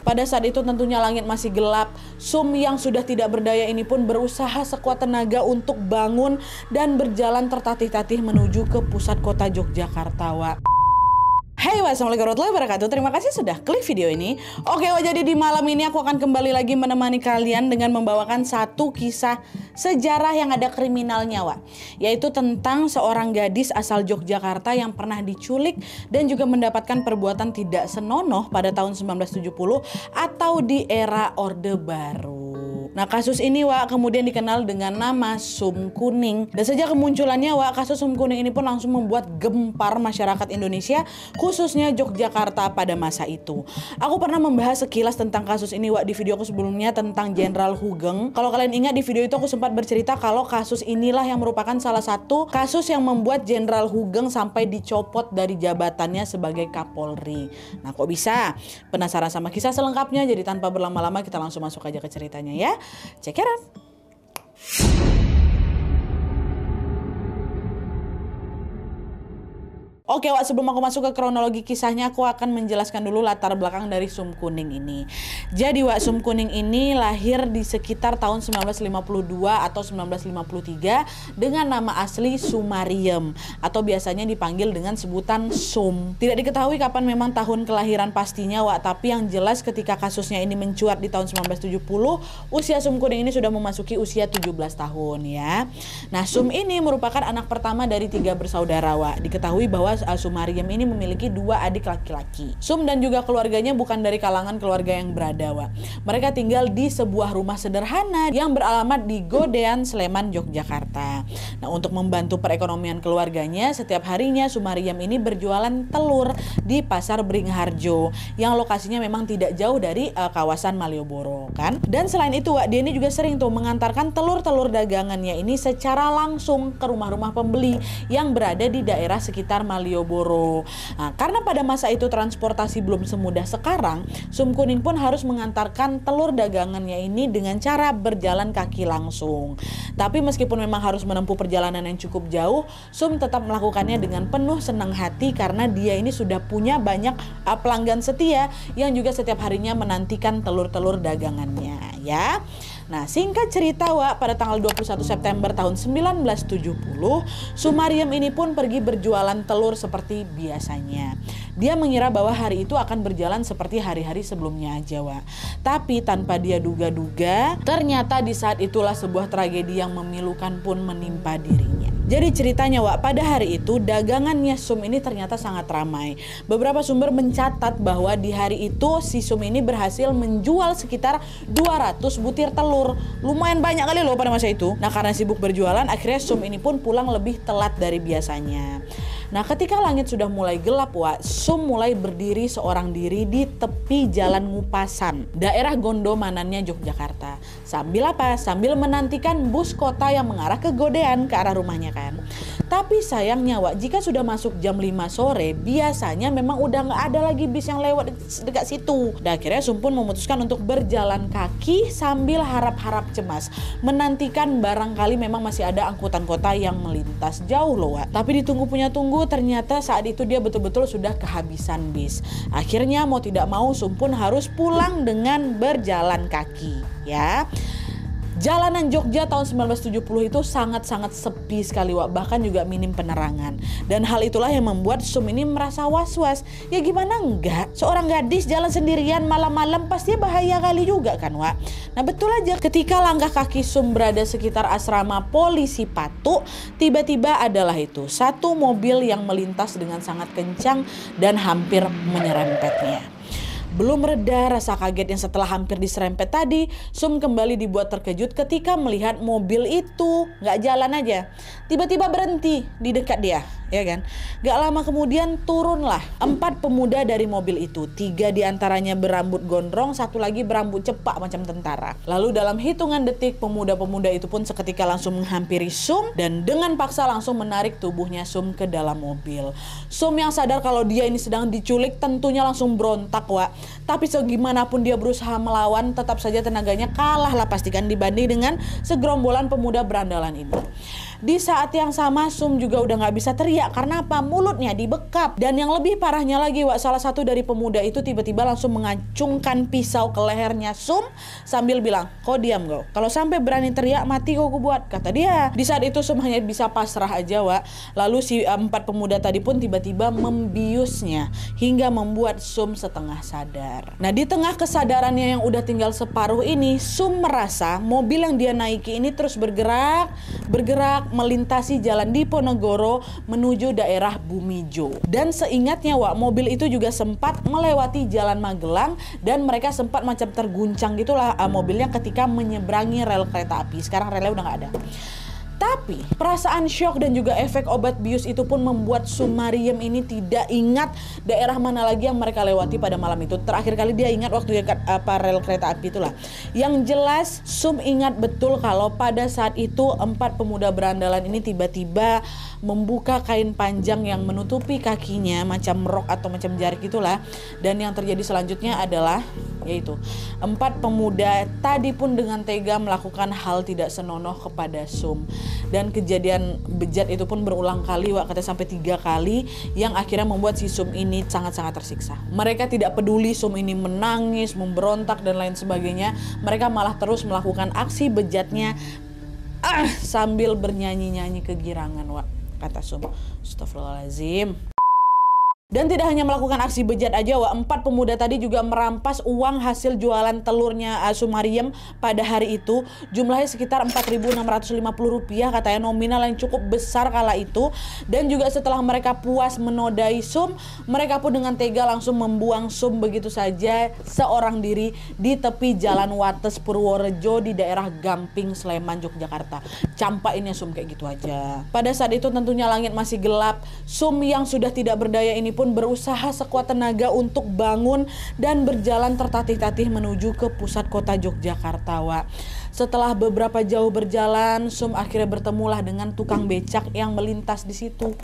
Pada saat itu tentunya langit masih gelap. Sum yang sudah tidak berdaya ini pun berusaha sekuat tenaga untuk bangun dan berjalan tertatih-tatih menuju ke pusat kota Yogyakarta, Wak. Hey, Assalamualaikum warahmatullahi wabarakatuh. Terima kasih sudah klik video ini. Oke Wak, jadi di malam ini aku akan kembali lagi menemani kalian Dengan membawakan satu kisah sejarah yang ada kriminalnya Wak Yaitu tentang seorang gadis asal Yogyakarta Yang pernah diculik dan juga mendapatkan perbuatan tidak senonoh pada tahun 1970 Atau di era Orde Baru Nah kasus ini Wak kemudian dikenal dengan nama Sum Kuning. Dan sejak kemunculannya Wak kasus Sum Kuning ini pun langsung membuat gempar masyarakat Indonesia khususnya Yogyakarta pada masa itu. Aku pernah membahas sekilas tentang kasus ini Wak di videoku sebelumnya tentang Jenderal Hugeng. Kalau kalian ingat di video itu aku sempat bercerita kalau kasus inilah yang merupakan salah satu kasus yang membuat Jenderal Hugeng sampai dicopot dari jabatannya sebagai Kapolri. Nah kok bisa? Penasaran sama kisah selengkapnya? Jadi tanpa berlama-lama kita langsung masuk aja ke ceritanya ya. Check Oke, Wak, sebelum aku masuk ke kronologi kisahnya, aku akan menjelaskan dulu latar belakang dari Sum Kuning ini. Jadi, Wak, Sum Kuning ini lahir di sekitar tahun 1952 atau 1953 dengan nama asli Sumariem atau biasanya dipanggil dengan sebutan Sum. Tidak diketahui kapan memang tahun kelahiran pastinya, Wak, tapi yang jelas ketika kasusnya ini mencuat di tahun 1970, usia Sum Kuning ini sudah memasuki usia 17 tahun ya. Nah, Sum ini merupakan anak pertama dari tiga bersaudara, Wak. Diketahui bahwa Sumariem ini memiliki dua adik laki-laki. Sum dan juga keluarganya bukan dari kalangan keluarga yang berada, Wak. Mereka tinggal di sebuah rumah sederhana yang beralamat di Godean, Sleman, Yogyakarta. Nah, untuk membantu perekonomian keluarganya, setiap harinya Sumariem ini berjualan telur di Pasar Beringharjo yang lokasinya memang tidak jauh dari uh, kawasan Malioboro, kan? Dan selain itu, Wak, dia ini juga sering tuh mengantarkan telur-telur dagangannya ini secara langsung ke rumah-rumah pembeli yang berada di daerah sekitar Malioboro Malioboro. Nah, karena pada masa itu transportasi belum semudah sekarang, Sum Kuning pun harus mengantarkan telur dagangannya ini dengan cara berjalan kaki langsung. Tapi meskipun memang harus menempuh perjalanan yang cukup jauh, Sum tetap melakukannya dengan penuh senang hati karena dia ini sudah punya banyak uh, pelanggan setia yang juga setiap harinya menantikan telur-telur dagangannya ya. Nah, singkat cerita, Wak, pada tanggal 21 September tahun 1970, Sumariem ini pun pergi berjualan telur seperti biasanya. Dia mengira bahwa hari itu akan berjalan seperti hari-hari sebelumnya aja, Wak. Tapi tanpa dia duga-duga, ternyata di saat itulah sebuah tragedi yang memilukan pun menimpa dirinya. Jadi ceritanya Wak, pada hari itu dagangannya Sum ini ternyata sangat ramai. Beberapa sumber mencatat bahwa di hari itu si Sum ini berhasil menjual sekitar 200 butir telur. Lumayan banyak kali loh pada masa itu. Nah karena sibuk berjualan akhirnya Sum ini pun pulang lebih telat dari biasanya. Nah ketika langit sudah mulai gelap Wak, Sum mulai berdiri seorang diri di tepi jalan Ngupasan, daerah Gondomanannya Yogyakarta. Sambil apa? Sambil menantikan bus kota yang mengarah ke Godean ke arah rumahnya kan. Tapi sayangnya Wak, jika sudah masuk jam 5 sore, biasanya memang udah nggak ada lagi bis yang lewat dekat situ. Dan akhirnya Sum pun memutuskan untuk berjalan kaki sambil harap-harap cemas. Menantikan barangkali memang masih ada angkutan kota yang melintas jauh loh Wak. Tapi ditunggu punya tunggu ternyata saat itu dia betul-betul sudah kehabisan bis. Akhirnya mau tidak mau Sum pun harus pulang dengan berjalan kaki ya. Jalanan Jogja tahun 1970 itu sangat-sangat sepi sekali Wak, bahkan juga minim penerangan. Dan hal itulah yang membuat Sum ini merasa was-was. Ya gimana enggak? Seorang gadis jalan sendirian malam-malam pasti bahaya kali juga kan Wak. Nah betul aja ketika langkah kaki Sum berada sekitar asrama polisi Patu, tiba-tiba adalah itu satu mobil yang melintas dengan sangat kencang dan hampir menyerempetnya. Belum reda rasa kaget yang setelah hampir diserempet tadi, Sum kembali dibuat terkejut ketika melihat mobil itu nggak jalan aja. Tiba-tiba berhenti di dekat dia, ya kan? Gak lama kemudian turunlah empat pemuda dari mobil itu. Tiga di antaranya berambut gondrong, satu lagi berambut cepak macam tentara. Lalu dalam hitungan detik, pemuda-pemuda itu pun seketika langsung menghampiri Sum dan dengan paksa langsung menarik tubuhnya Sum ke dalam mobil. Sum yang sadar kalau dia ini sedang diculik tentunya langsung berontak, Wak. Tapi segimanapun dia berusaha melawan, tetap saja tenaganya kalah lah pastikan dibanding dengan segerombolan pemuda berandalan ini. Di saat yang sama Sum juga udah nggak bisa teriak karena apa? Mulutnya dibekap. Dan yang lebih parahnya lagi, Wak, salah satu dari pemuda itu tiba-tiba langsung mengacungkan pisau ke lehernya Sum sambil bilang, "Kau diam kau. Kalau sampai berani teriak mati kau buat." Kata dia. Di saat itu Sum hanya bisa pasrah aja, Wak. Lalu si uh, empat pemuda tadi pun tiba-tiba membiusnya hingga membuat Sum setengah sadar. Nah, di tengah kesadarannya yang udah tinggal separuh ini, Sum merasa mobil yang dia naiki ini terus bergerak, bergerak melintasi jalan Diponegoro menuju daerah Bumijo. Dan seingatnya Wak, mobil itu juga sempat melewati jalan Magelang dan mereka sempat macam terguncang gitulah uh, mobilnya ketika menyeberangi rel kereta api. Sekarang relnya udah nggak ada. Tapi perasaan shock dan juga efek obat bius itu pun membuat Sumariem ini tidak ingat daerah mana lagi yang mereka lewati pada malam itu. Terakhir kali dia ingat waktu dekat apa rel kereta api itulah. Yang jelas Sum ingat betul kalau pada saat itu empat pemuda berandalan ini tiba-tiba membuka kain panjang yang menutupi kakinya macam rok atau macam jarik itulah. Dan yang terjadi selanjutnya adalah yaitu empat pemuda tadi pun dengan tega melakukan hal tidak senonoh kepada Sum. Dan kejadian bejat itu pun berulang kali wak kata sampai tiga kali yang akhirnya membuat si Sum ini sangat-sangat tersiksa. Mereka tidak peduli Sum ini menangis memberontak dan lain sebagainya. Mereka malah terus melakukan aksi bejatnya ah sambil bernyanyi-nyanyi kegirangan wak kata Sum. Astagfirullahaladzim dan tidak hanya melakukan aksi bejat aja, empat pemuda tadi juga merampas uang hasil jualan telurnya uh, Sumariem pada hari itu. Jumlahnya sekitar 4.650 rupiah, katanya nominal yang cukup besar kala itu. Dan juga setelah mereka puas menodai Sum, mereka pun dengan tega langsung membuang Sum begitu saja seorang diri di tepi jalan Wates Purworejo di daerah Gamping, Sleman, Yogyakarta. Campainnya Sum kayak gitu aja. Pada saat itu tentunya langit masih gelap. Sum yang sudah tidak berdaya ini pun pun berusaha sekuat tenaga untuk bangun dan berjalan tertatih-tatih menuju ke pusat kota Yogyakarta, Wak. Setelah beberapa jauh berjalan, Sum akhirnya bertemulah dengan tukang becak yang melintas di situ.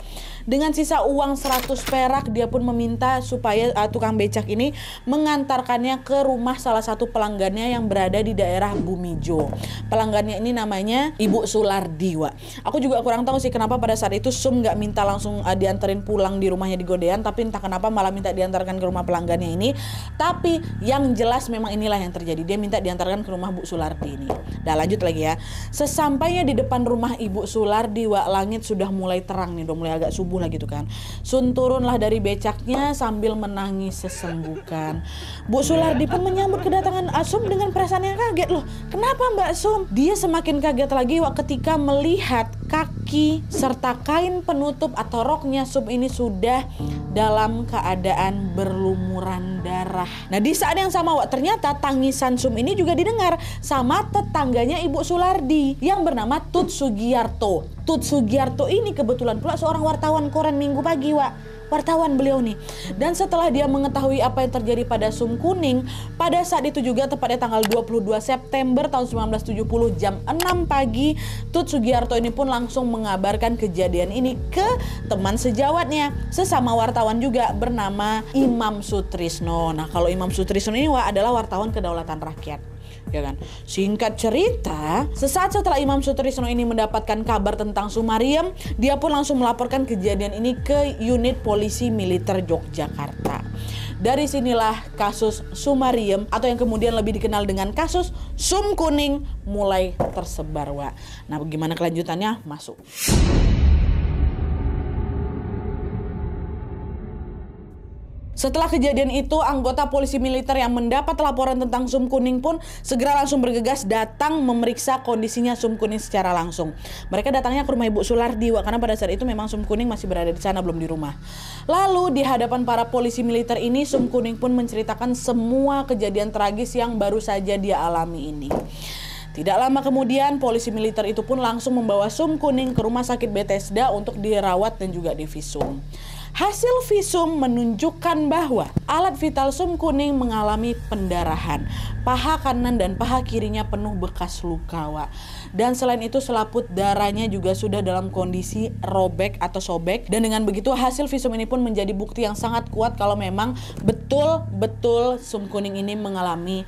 Dengan sisa uang 100 perak, dia pun meminta supaya uh, tukang becak ini mengantarkannya ke rumah salah satu pelanggannya yang berada di daerah Bumijo. Pelanggannya ini namanya Ibu Sulardi, Wak. Aku juga kurang tahu sih kenapa pada saat itu Sum nggak minta langsung uh, dianterin pulang di rumahnya di Godean, tapi entah kenapa malah minta diantarkan ke rumah pelanggannya ini. Tapi yang jelas memang inilah yang terjadi. Dia minta diantarkan ke rumah Bu Sulardi ini. Nah lanjut lagi ya. Sesampainya di depan rumah Ibu Sulardi, Wak langit sudah mulai terang nih, udah mulai agak subuh lah gitu kan. Sun turunlah dari becaknya sambil menangis sesenggukan. Bu Sulardi pun menyambut kedatangan Asum dengan perasaan yang kaget loh. Kenapa Mbak Sum? Dia semakin kaget lagi ketika melihat kaki serta kain penutup atau roknya Sum ini sudah dalam keadaan berlumuran darah. Nah di saat yang sama Wak ternyata tangisan Sum ini juga didengar sama tetangganya Ibu Sulardi yang bernama Tut Sugiarto. Tut Sugiarto ini kebetulan pula seorang wartawan koran minggu pagi Wak wartawan beliau nih. Dan setelah dia mengetahui apa yang terjadi pada Sum Kuning, pada saat itu juga tepatnya tanggal 22 September tahun 1970 jam 6 pagi, Tut Sugiarto ini pun langsung mengabarkan kejadian ini ke teman sejawatnya, sesama wartawan juga bernama Imam Sutrisno. Nah, kalau Imam Sutrisno ini adalah wartawan kedaulatan rakyat ya kan. Singkat cerita, sesaat setelah Imam Sutrisno ini mendapatkan kabar tentang Sumariem, dia pun langsung melaporkan kejadian ini ke unit polisi militer Yogyakarta. Dari sinilah kasus Sumariem atau yang kemudian lebih dikenal dengan kasus Sum Kuning mulai tersebar, Wak. Nah, bagaimana kelanjutannya? Masuk. Setelah kejadian itu, anggota polisi militer yang mendapat laporan tentang Sum Kuning pun segera langsung bergegas datang memeriksa kondisinya Sum Kuning secara langsung. Mereka datangnya ke rumah Ibu Sulardi, karena pada saat itu memang Sum Kuning masih berada di sana, belum di rumah. Lalu di hadapan para polisi militer ini, Sum Kuning pun menceritakan semua kejadian tragis yang baru saja dia alami ini. Tidak lama kemudian, polisi militer itu pun langsung membawa Sum Kuning ke rumah sakit Bethesda untuk dirawat dan juga divisum. Hasil visum menunjukkan bahwa alat vital sum kuning mengalami pendarahan. Paha kanan dan paha kirinya penuh bekas luka, Wak. Dan selain itu selaput darahnya juga sudah dalam kondisi robek atau sobek. Dan dengan begitu hasil visum ini pun menjadi bukti yang sangat kuat kalau memang betul-betul sum kuning ini mengalami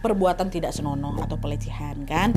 perbuatan tidak senonoh atau pelecehan kan.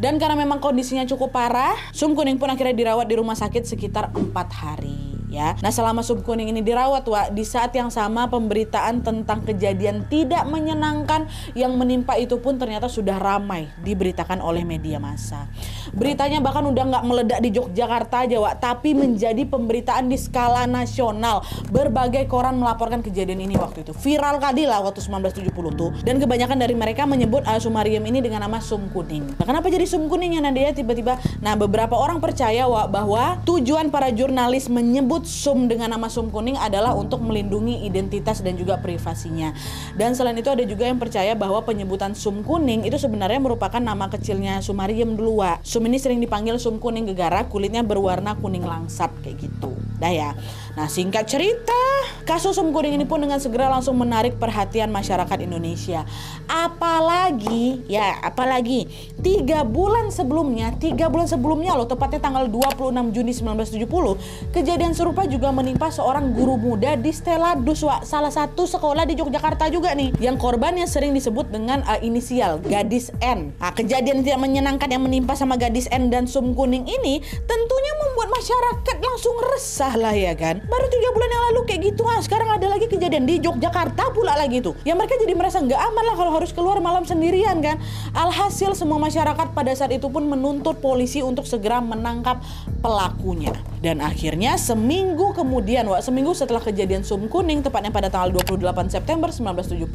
Dan karena memang kondisinya cukup parah, Sum Kuning pun akhirnya dirawat di rumah sakit sekitar empat hari ya. Nah selama sub kuning ini dirawat Wak, di saat yang sama pemberitaan tentang kejadian tidak menyenangkan yang menimpa itu pun ternyata sudah ramai diberitakan oleh media massa. Beritanya bahkan udah nggak meledak di Yogyakarta aja Wak, tapi menjadi pemberitaan di skala nasional. Berbagai koran melaporkan kejadian ini waktu itu. Viral kali lah waktu 1970 tuh. Dan kebanyakan dari mereka menyebut uh, Sumarium ini dengan nama Sum Kuning. Nah, kenapa jadi Sum Kuning ya Nadia tiba-tiba? Nah beberapa orang percaya Wak, bahwa tujuan para jurnalis menyebut SUM dengan nama SUM kuning adalah untuk melindungi identitas dan juga privasinya. Dan selain itu ada juga yang percaya bahwa penyebutan SUM kuning itu sebenarnya merupakan nama kecilnya Sumarium dulu, Wak. SUM ini sering dipanggil SUM kuning gegara, kulitnya berwarna kuning langsat kayak gitu. Dah ya. Nah, singkat cerita, kasus SUM kuning ini pun dengan segera langsung menarik perhatian masyarakat Indonesia. Apalagi, ya, apalagi tiga bulan sebelumnya, tiga bulan sebelumnya loh, tepatnya tanggal 26 Juni 1970, kejadian serupa juga menimpa seorang guru muda di Stella Duswa, salah satu sekolah di Yogyakarta juga nih, yang korbannya sering disebut dengan uh, inisial Gadis N. Nah, kejadian tidak menyenangkan yang menimpa sama Gadis N dan Sum Kuning ini tentunya membuat masyarakat langsung resah lah ya kan. Baru tiga bulan yang lalu kayak gitu, ah sekarang ada lagi kejadian di Yogyakarta pula lagi tuh. Yang mereka jadi merasa nggak aman lah kalau harus keluar malam sendirian kan. Alhasil semua masyarakat pada saat itu pun menuntut polisi untuk segera menangkap pelakunya. Dan akhirnya seminggu seminggu kemudian, Wak, seminggu setelah kejadian Sum Kuning, tepatnya pada tanggal 28 September 1970,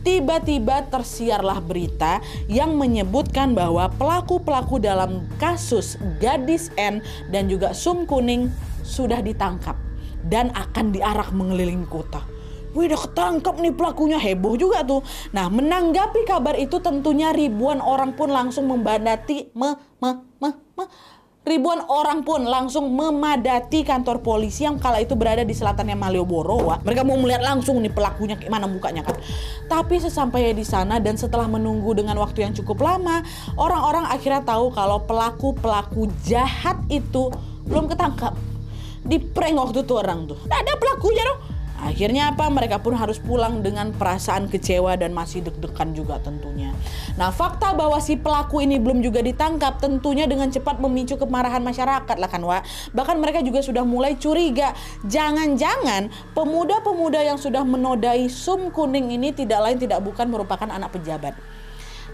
tiba-tiba tersiarlah berita yang menyebutkan bahwa pelaku-pelaku dalam kasus Gadis N dan juga Sum Kuning sudah ditangkap dan akan diarak mengelilingi kota. Wih udah ketangkap nih pelakunya heboh juga tuh. Nah menanggapi kabar itu tentunya ribuan orang pun langsung membandati me, me, me, me, Ribuan orang pun langsung memadati kantor polisi yang kala itu berada di selatannya Malioboro. Wah. Mereka mau melihat langsung nih pelakunya gimana mukanya kan. Tapi sesampainya di sana dan setelah menunggu dengan waktu yang cukup lama, orang-orang akhirnya tahu kalau pelaku-pelaku jahat itu belum ketangkap. Di prank waktu itu orang tuh. Tidak ada pelakunya dong. Akhirnya apa? Mereka pun harus pulang dengan perasaan kecewa dan masih deg-degan juga tentunya. Nah, fakta bahwa si pelaku ini belum juga ditangkap tentunya dengan cepat memicu kemarahan masyarakat lah kan, Wak. Bahkan mereka juga sudah mulai curiga. Jangan-jangan pemuda-pemuda yang sudah menodai sum kuning ini tidak lain tidak bukan merupakan anak pejabat.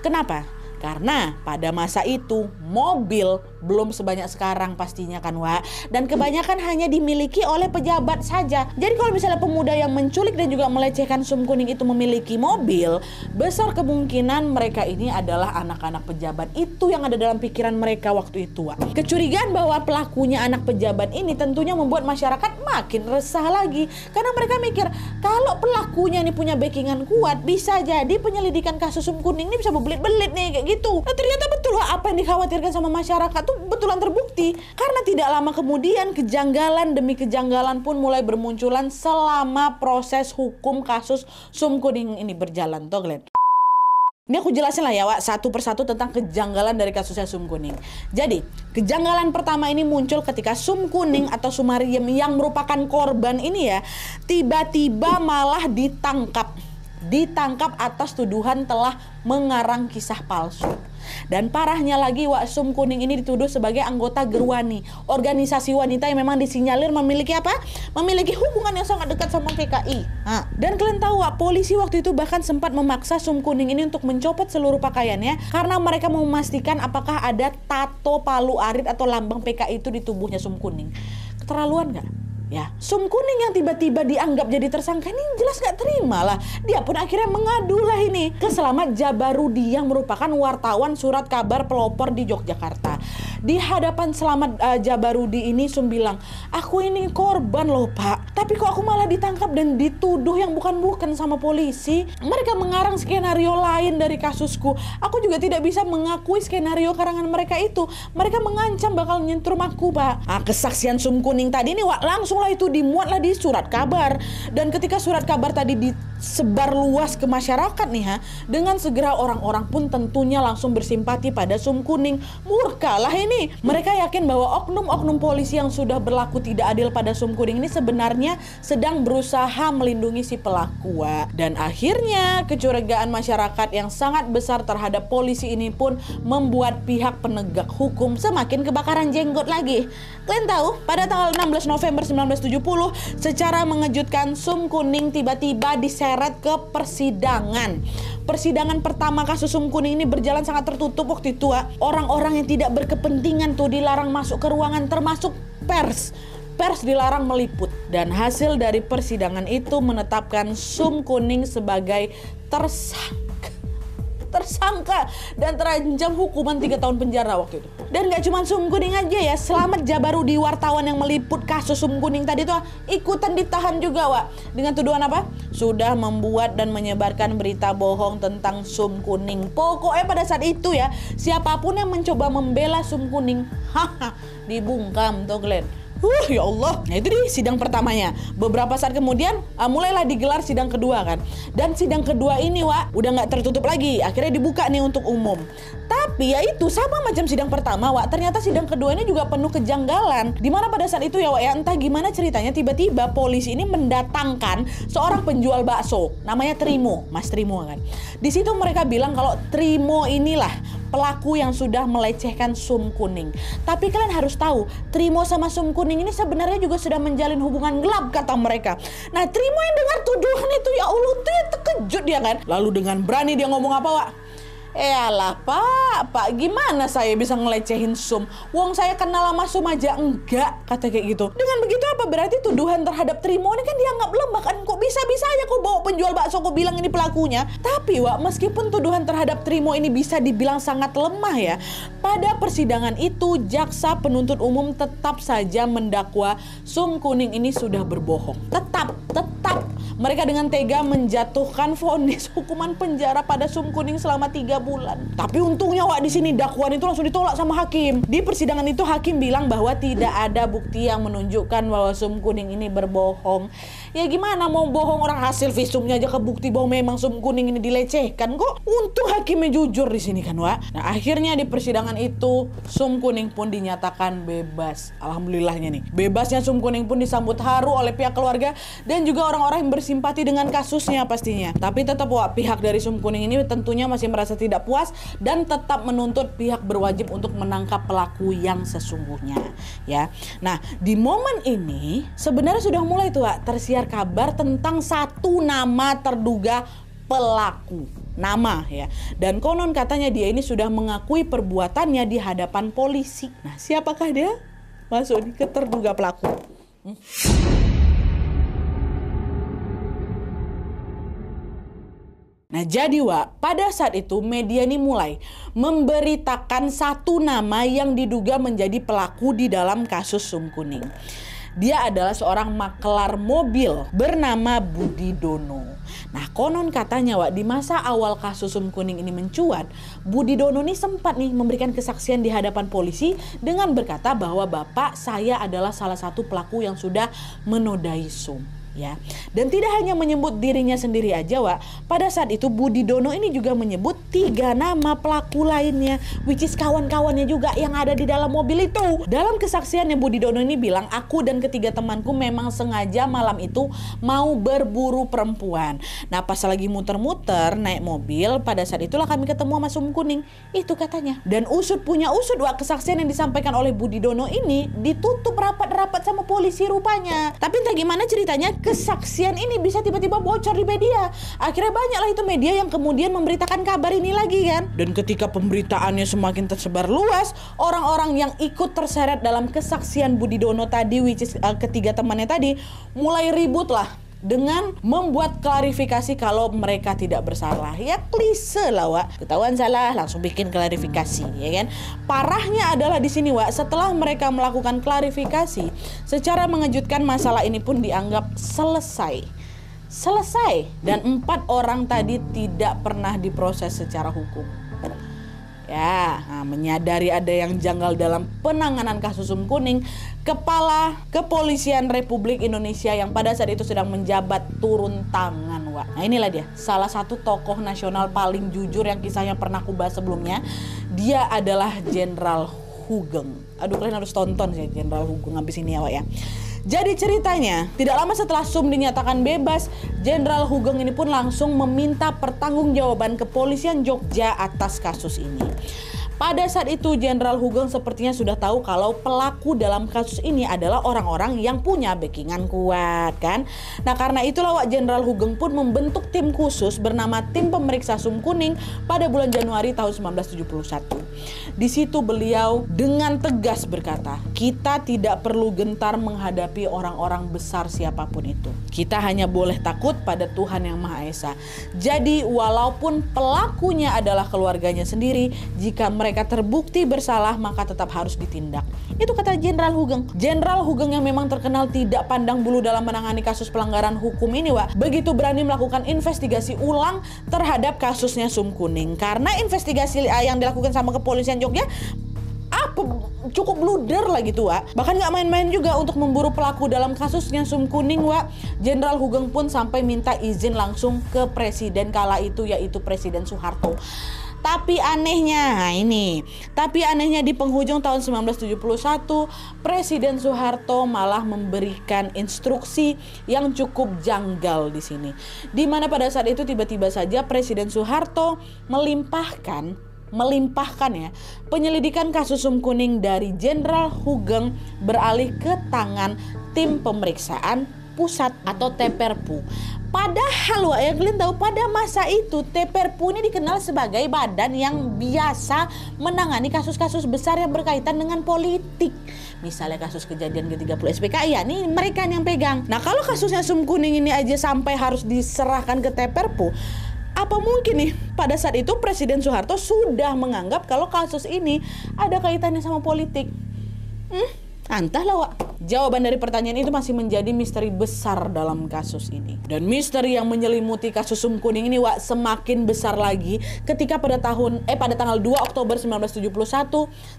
Kenapa? Karena pada masa itu mobil belum sebanyak sekarang pastinya kan Wak. Dan kebanyakan hanya dimiliki oleh pejabat saja. Jadi kalau misalnya pemuda yang menculik dan juga melecehkan sum kuning itu memiliki mobil Besar kemungkinan mereka ini adalah anak-anak pejabat. Itu yang ada dalam pikiran mereka waktu itu Wak. Kecurigaan bahwa pelakunya anak pejabat ini tentunya membuat masyarakat makin resah lagi. Karena mereka mikir kalau pelakunya ini punya backingan kuat Bisa jadi penyelidikan kasus sum kuning ini bisa berbelit-belit nih kayak gitu. Nah, ternyata betul lah apa yang dikhawatirkan sama masyarakat tuh betulan terbukti. Karena tidak lama kemudian kejanggalan demi kejanggalan pun mulai bermunculan selama proses hukum kasus Sum Kuning ini berjalan. Tuh, Glenn. Ini aku jelasin lah ya Wak, satu persatu tentang kejanggalan dari kasusnya Sum Kuning. Jadi, kejanggalan pertama ini muncul ketika Sum Kuning atau Sumariem yang merupakan korban ini ya, tiba-tiba malah ditangkap ditangkap atas tuduhan telah mengarang kisah palsu. Dan parahnya lagi Waksum Kuning ini dituduh sebagai anggota Gerwani, organisasi wanita yang memang disinyalir memiliki apa? Memiliki hubungan yang sangat dekat sama PKI. Nah, dan kalian tahu Wak, polisi waktu itu bahkan sempat memaksa Sum Kuning ini untuk mencopot seluruh pakaiannya karena mereka mau memastikan apakah ada tato palu arit atau lambang PKI itu di tubuhnya Sum Kuning. Keterlaluan nggak? Ya, Sum Kuning yang tiba-tiba dianggap jadi tersangka ini jelas gak terima lah. Dia pun akhirnya mengadu lah ini ke Selamat Jabarudi yang merupakan wartawan surat kabar pelopor di Yogyakarta. Di hadapan Selamat uh, Jabarudi ini Sum bilang, aku ini korban loh pak. Tapi kok aku malah ditangkap dan dituduh yang bukan-bukan sama polisi. Mereka mengarang skenario lain dari kasusku. Aku juga tidak bisa mengakui skenario karangan mereka itu. Mereka mengancam bakal nyentrum aku pak. Nah, kesaksian Sum Kuning tadi ini wak, langsung langsunglah itu dimuatlah di surat kabar dan ketika surat kabar tadi disebar luas ke masyarakat nih ha dengan segera orang-orang pun tentunya langsung bersimpati pada Sum Kuning murka lah ini ini mereka yakin bahwa oknum-oknum polisi yang sudah berlaku tidak adil pada Sum Kuning ini sebenarnya sedang berusaha melindungi si pelaku. Dan akhirnya kecurigaan masyarakat yang sangat besar terhadap polisi ini pun membuat pihak penegak hukum semakin kebakaran jenggot lagi. Kalian tahu, pada tanggal 16 November 1970, secara mengejutkan Sum Kuning tiba-tiba diseret ke persidangan. Persidangan pertama kasus Sum Kuning ini berjalan sangat tertutup waktu itu. Orang-orang yang tidak berkepentingan tuh dilarang masuk ke ruangan termasuk pers pers dilarang meliput dan hasil dari persidangan itu menetapkan Sum Kuning sebagai tersangka tersangka dan terancam hukuman tiga tahun penjara waktu itu. Dan gak cuma Sum Kuning aja ya, Selamat Jabarudi wartawan yang meliput kasus Sum Kuning tadi tuh ikutan ditahan juga Wak. Dengan tuduhan apa? Sudah membuat dan menyebarkan berita bohong tentang Sum Kuning. Pokoknya pada saat itu ya, siapa pun yang mencoba membela Sum Kuning, haha, dibungkam tuh Glenn. Uh, ya Allah. Nah itu di sidang pertamanya. Beberapa saat kemudian uh, mulailah digelar sidang kedua kan. Dan sidang kedua ini Wak udah nggak tertutup lagi. Akhirnya dibuka nih untuk umum. Tapi ya itu sama macam sidang pertama Wak. Ternyata sidang kedua ini juga penuh kejanggalan. Di mana pada saat itu ya Wak ya entah gimana ceritanya tiba-tiba polisi ini mendatangkan seorang penjual bakso. Namanya Trimo, Mas Trimo kan. Di situ mereka bilang kalau Trimo inilah pelaku yang sudah melecehkan Sum Kuning. Tapi kalian harus tahu, Trimo sama Sum Kuning ini sebenarnya juga sudah menjalin hubungan gelap kata mereka. Nah, Trimo yang dengar tuduhan itu ya Allah ya terkejut dia kan. Lalu dengan berani dia ngomong apa, Wak? Eh alah pak, pak gimana saya bisa ngelecehin Sum? Wong saya kenal sama Sum aja enggak, kata kayak gitu. Dengan begitu apa berarti tuduhan terhadap Trimo ini kan dianggap lemah kan? Kok bisa-bisa aja kok bawa penjual bakso kok bilang ini pelakunya? Tapi Wak, meskipun tuduhan terhadap Trimo ini bisa dibilang sangat lemah ya, pada persidangan itu jaksa penuntut umum tetap saja mendakwa Sum Kuning ini sudah berbohong. Tetap, tetap mereka dengan tega menjatuhkan vonis hukuman penjara pada Sum Kuning selama tiga bulan. Tapi untungnya Wak di sini dakwaan itu langsung ditolak sama hakim. Di persidangan itu hakim bilang bahwa tidak ada bukti yang menunjukkan bahwa sum kuning ini berbohong. Ya gimana mau bohong orang hasil visumnya aja kebukti bahwa memang sum kuning ini dilecehkan kok. Untung hakimnya jujur di sini kan Wak. Nah akhirnya di persidangan itu sum kuning pun dinyatakan bebas. Alhamdulillahnya nih. Bebasnya sum kuning pun disambut haru oleh pihak keluarga dan juga orang-orang yang bersimpati dengan kasusnya pastinya. Tapi tetap Wak pihak dari sum kuning ini tentunya masih merasa tidak puas dan tetap menuntut pihak berwajib untuk menangkap pelaku yang sesungguhnya ya. Nah, di momen ini sebenarnya sudah mulai tuh Wak, tersiar kabar tentang satu nama terduga pelaku nama ya dan konon katanya dia ini sudah mengakui perbuatannya di hadapan polisi nah siapakah dia masuk ke terduga pelaku. Nah jadi Wak, pada saat itu media ini mulai memberitakan satu nama yang diduga menjadi pelaku di dalam kasus Sum Kuning. Dia adalah seorang makelar mobil bernama Budi Dono. Nah konon katanya Wak, di masa awal kasus Sum Kuning ini mencuat, Budi Dono ini sempat nih memberikan kesaksian di hadapan polisi dengan berkata bahwa bapak saya adalah salah satu pelaku yang sudah menodai Sum ya. Dan tidak hanya menyebut dirinya sendiri aja, Wak. Pada saat itu Budi Dono ini juga menyebut tiga nama pelaku lainnya, which is kawan-kawannya juga yang ada di dalam mobil itu. Dalam kesaksiannya Budi Dono ini bilang, aku dan ketiga temanku memang sengaja malam itu mau berburu perempuan. Nah pas lagi muter-muter naik mobil, pada saat itulah kami ketemu sama Sum Kuning. Itu katanya. Dan usut punya usut, Wak, kesaksian yang disampaikan oleh Budi Dono ini ditutup rapat-rapat sama polisi rupanya. Tapi entah gimana ceritanya, kesaksian ini bisa tiba-tiba bocor di media. Akhirnya banyaklah itu media yang kemudian memberitakan kabar ini lagi kan. Dan ketika pemberitaannya semakin tersebar luas, orang-orang yang ikut terseret dalam kesaksian Budi Dono tadi, which is uh, ketiga temannya tadi, mulai ribut lah dengan membuat klarifikasi kalau mereka tidak bersalah. Ya klise lah, Wak. Ketahuan salah, langsung bikin klarifikasi, ya kan? Parahnya adalah di sini, Wak. Setelah mereka melakukan klarifikasi, secara mengejutkan masalah ini pun dianggap selesai. Selesai dan empat orang tadi tidak pernah diproses secara hukum. Ya, nah, menyadari ada yang janggal dalam penanganan kasus Sum Kuning, Kepala Kepolisian Republik Indonesia yang pada saat itu sedang menjabat turun tangan, Wak. Nah inilah dia, salah satu tokoh nasional paling jujur yang kisahnya pernah aku bahas sebelumnya. Dia adalah Jenderal Hugeng. Aduh kalian harus tonton sih Jenderal Hugeng habis ini ya Wak ya. Jadi ceritanya, tidak lama setelah Sum dinyatakan bebas, Jenderal Hugeng ini pun langsung meminta pertanggungjawaban kepolisian Jogja atas kasus ini. Pada saat itu Jenderal Hugeng sepertinya sudah tahu kalau pelaku dalam kasus ini adalah orang-orang yang punya backingan kuat kan. Nah karena itulah Wak Jenderal Hugeng pun membentuk tim khusus bernama Tim Pemeriksa Sum Kuning pada bulan Januari tahun 1971. Di situ beliau dengan tegas berkata, kita tidak perlu gentar menghadapi orang-orang besar siapa pun itu. Kita hanya boleh takut pada Tuhan Yang Maha Esa. Jadi walaupun pelakunya adalah keluarganya sendiri, jika mereka mereka terbukti bersalah maka tetap harus ditindak. Itu kata Jenderal Hugeng. Jenderal Hugeng yang memang terkenal tidak pandang bulu dalam menangani kasus pelanggaran hukum ini, Wak. Begitu berani melakukan investigasi ulang terhadap kasusnya Sum Kuning. Karena investigasi yang dilakukan sama kepolisian Jogja apa cukup luder lah gitu Wak bahkan nggak main-main juga untuk memburu pelaku dalam kasusnya Sum Kuning Wak Jenderal Hugeng pun sampai minta izin langsung ke presiden kala itu yaitu Presiden Soeharto tapi anehnya, nah ini, tapi anehnya di penghujung tahun 1971, Presiden Soeharto malah memberikan instruksi yang cukup janggal di sini. Di mana pada saat itu tiba-tiba saja Presiden Soeharto melimpahkan melimpahkan ya penyelidikan kasus Sum Kuning dari Jenderal Hugeng beralih ke tangan tim pemeriksaan pusat atau TPRPU. Padahal wah, yang kalian tahu pada masa itu TPRPU ini dikenal sebagai badan yang biasa menangani kasus-kasus besar yang berkaitan dengan politik. Misalnya kasus kejadian G30 SPKI ya, ini mereka yang pegang. Nah kalau kasusnya Sum Kuning ini aja sampai harus diserahkan ke TPRPU, apa mungkin nih pada saat itu Presiden Soeharto sudah menganggap kalau kasus ini ada kaitannya sama politik? Hmm, entahlah Wak. Jawaban dari pertanyaan itu masih menjadi misteri besar dalam kasus ini. Dan misteri yang menyelimuti kasus Sum Kuning ini Wak semakin besar lagi ketika pada tahun eh pada tanggal 2 Oktober 1971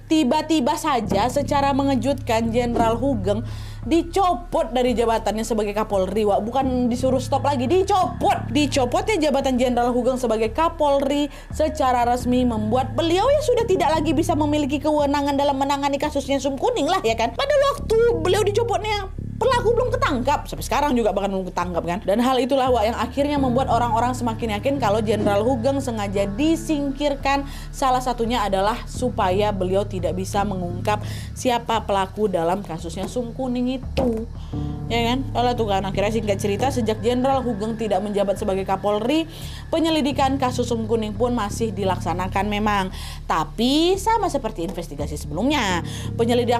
tiba-tiba saja secara mengejutkan Jenderal Hugeng dicopot dari jabatannya sebagai Kapolri Wak. Bukan disuruh stop lagi dicopot. Dicopotnya jabatan Jenderal Hugeng sebagai Kapolri secara resmi membuat beliau yang sudah tidak lagi bisa memiliki kewenangan dalam menangani kasusnya Sum Kuning lah ya kan? Pada waktu beliau dicopotnya pelaku belum ketangkap. Sampai sekarang juga bahkan belum ketangkap kan? Dan hal itulah Wak yang akhirnya membuat orang-orang semakin yakin kalau Jenderal Hugeng sengaja disingkirkan. Salah satunya adalah supaya beliau tidak bisa mengungkap siapa pelaku dalam kasusnya Sum Kuning itu. Ya kan? Kalau tuh kan? Akhirnya singkat cerita sejak Jenderal Hugeng tidak menjabat sebagai Kapolri penyelidikan kasus Sum Kuning pun masih dilaksanakan memang. Tapi sama seperti investigasi sebelumnya. Penyelidikan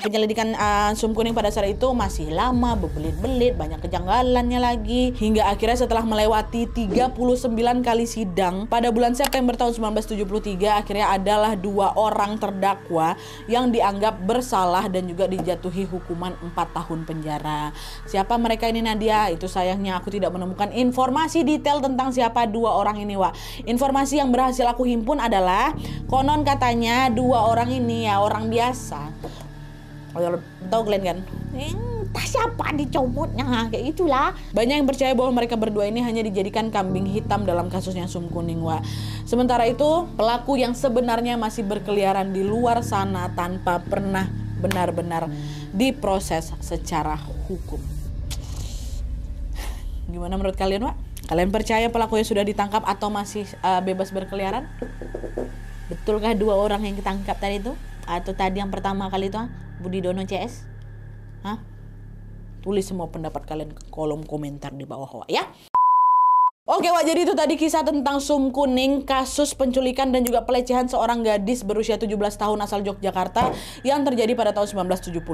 penyelidikan uh, Sum Kuning pada saat itu masih lama, berbelit-belit, banyak kejanggalannya lagi. Hingga akhirnya setelah melewati 39 kali sidang, pada bulan September tahun 1973 akhirnya adalah dua orang terdakwa yang dianggap bersalah dan juga dijatuhi hukuman 4 tahun penjara. Siapa mereka ini Nadia? Itu sayangnya aku tidak menemukan informasi detail tentang siapa dua orang ini, Wak. Informasi yang berhasil aku himpun adalah konon katanya dua orang ini ya orang biasa tahu kalian kan? Entah siapa dicomotnya kayak itulah banyak yang percaya bahwa mereka berdua ini hanya dijadikan kambing hitam dalam kasusnya Sum Kuning wa sementara itu pelaku yang sebenarnya masih berkeliaran di luar sana tanpa pernah benar-benar diproses secara hukum. Gimana menurut kalian Wak? kalian percaya pelaku yang sudah ditangkap atau masih uh, bebas berkeliaran? Betulkah dua orang yang ditangkap tadi itu atau tadi yang pertama kali itu Budi Dono CS Hah? Tulis semua pendapat kalian ke kolom komentar di bawah ya. Oke Wak, jadi itu tadi kisah tentang Sum Kuning, kasus penculikan dan juga pelecehan seorang gadis berusia 17 tahun asal Yogyakarta yang terjadi pada tahun 1970.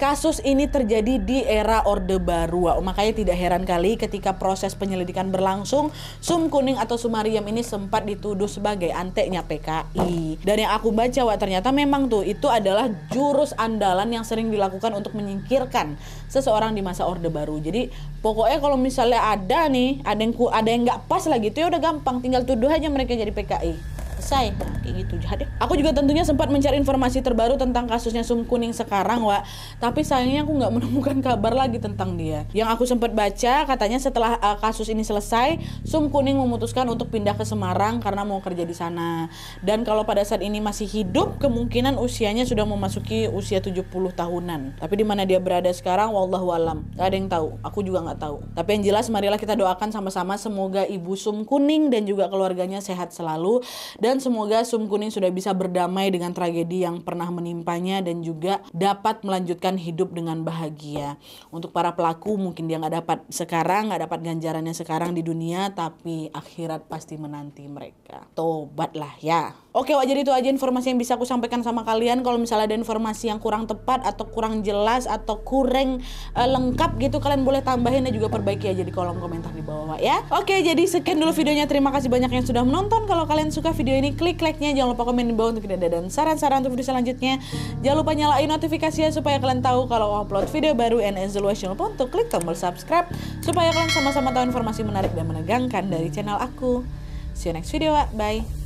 Kasus ini terjadi di era Orde Baru, Wak. makanya tidak heran kali ketika proses penyelidikan berlangsung, Sum Kuning atau Sumariam ini sempat dituduh sebagai anteknya PKI. Dan yang aku baca Wak, ternyata memang tuh itu adalah jurus andalan yang sering dilakukan untuk menyingkirkan seseorang di masa Orde Baru. Jadi pokoknya kalau misalnya ada nih, ada yang ku, yang nggak pas lagi itu ya udah gampang. Tinggal tuduh aja mereka jadi PKI selesai. Kayak gitu. Jahat deh aku juga tentunya sempat mencari informasi terbaru tentang kasusnya sum kuning sekarang Wak. Tapi sayangnya aku nggak menemukan kabar lagi tentang dia. Yang aku sempat baca katanya setelah uh, kasus ini selesai sum kuning memutuskan untuk pindah ke Semarang karena mau kerja di sana. Dan kalau pada saat ini masih hidup kemungkinan usianya sudah memasuki usia 70 tahunan. Tapi di mana dia berada sekarang wallahu alam. Gak ada yang tahu. Aku juga nggak tahu. Tapi yang jelas marilah kita doakan sama-sama. Semoga ibu sum kuning dan juga keluarganya sehat selalu. Dan semoga Sum Kuning sudah bisa berdamai dengan tragedi yang pernah menimpanya dan juga dapat melanjutkan hidup dengan bahagia. Untuk para pelaku mungkin dia nggak dapat sekarang, nggak dapat ganjarannya sekarang di dunia, tapi akhirat pasti menanti mereka. Tobatlah ya. Oke, wajar itu aja informasi yang bisa aku sampaikan sama kalian. Kalau misalnya ada informasi yang kurang tepat atau kurang jelas atau kurang uh, lengkap gitu, kalian boleh tambahin dan juga perbaiki aja di kolom komentar di bawah ya. Oke, jadi sekian dulu videonya. Terima kasih banyak yang sudah menonton. Kalau kalian suka video ini, klik like-nya. Jangan lupa komen di bawah untuk tidak dan saran-saran untuk video selanjutnya. Jangan lupa nyalain notifikasinya supaya kalian tahu kalau upload video baru and as always jangan lupa untuk klik tombol subscribe supaya kalian sama-sama tahu informasi menarik dan menegangkan dari channel aku. See you next video, bye.